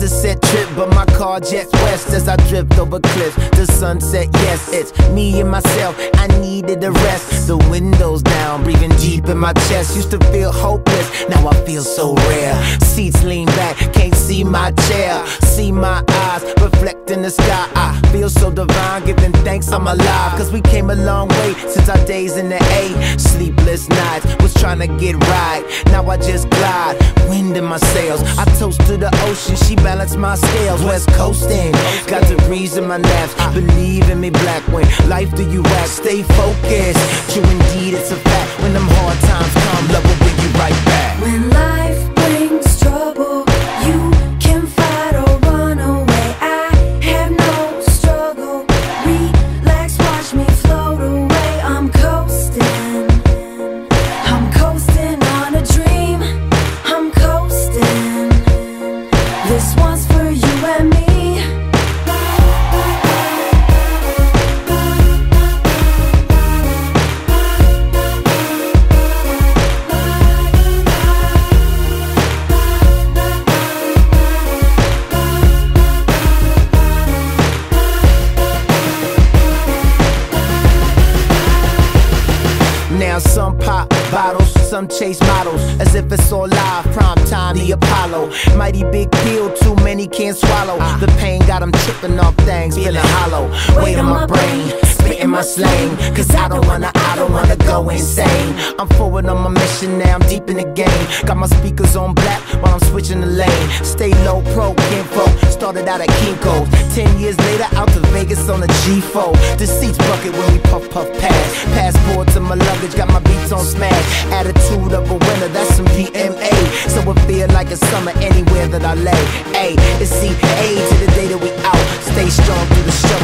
to set trip, but my car jets west as I drift over cliffs. The sunset, yes, it's me and myself. I needed a rest. The windows down, breathing deep in my chest. Used to feel hopeless, now I feel so rare. Seats lean back, can't see my chair. See my eyes reflect in the sky. I feel so divine, giving thanks I'm alive. Cause we came a long way since our days in the A. Sleepless nights, was trying to get right. Now I just glide, my sails. I toast to the ocean, she balanced my scales. West coasting, got the breeze in my naps. Believe in me, black when life do you act. Stay focused, true indeed, it's a fact. When them hard times come, love bottles, some chase models, as if it's all live. Prime time, the Apollo. Mighty big pill, too many can't swallow. The pain got them tripping off things, feeling hollow. Weight on my brain, spitting my slang. Cause I don't wanna, I don't wanna go insane. I'm forward on my mission now, I'm deep in the game. Got my speakers on black while I'm switching the lane. Stay low, pro, info, Started out at Kinko's. Ten years later, out to Vegas on a G4. The seats bucket when we puff, puff, pass. Passport to my luggage, got my on smash. Attitude of a winner, that's some DMA. So it feel like a summer anywhere that I lay. A, it's C A to the day that we out. Stay strong through the struggle.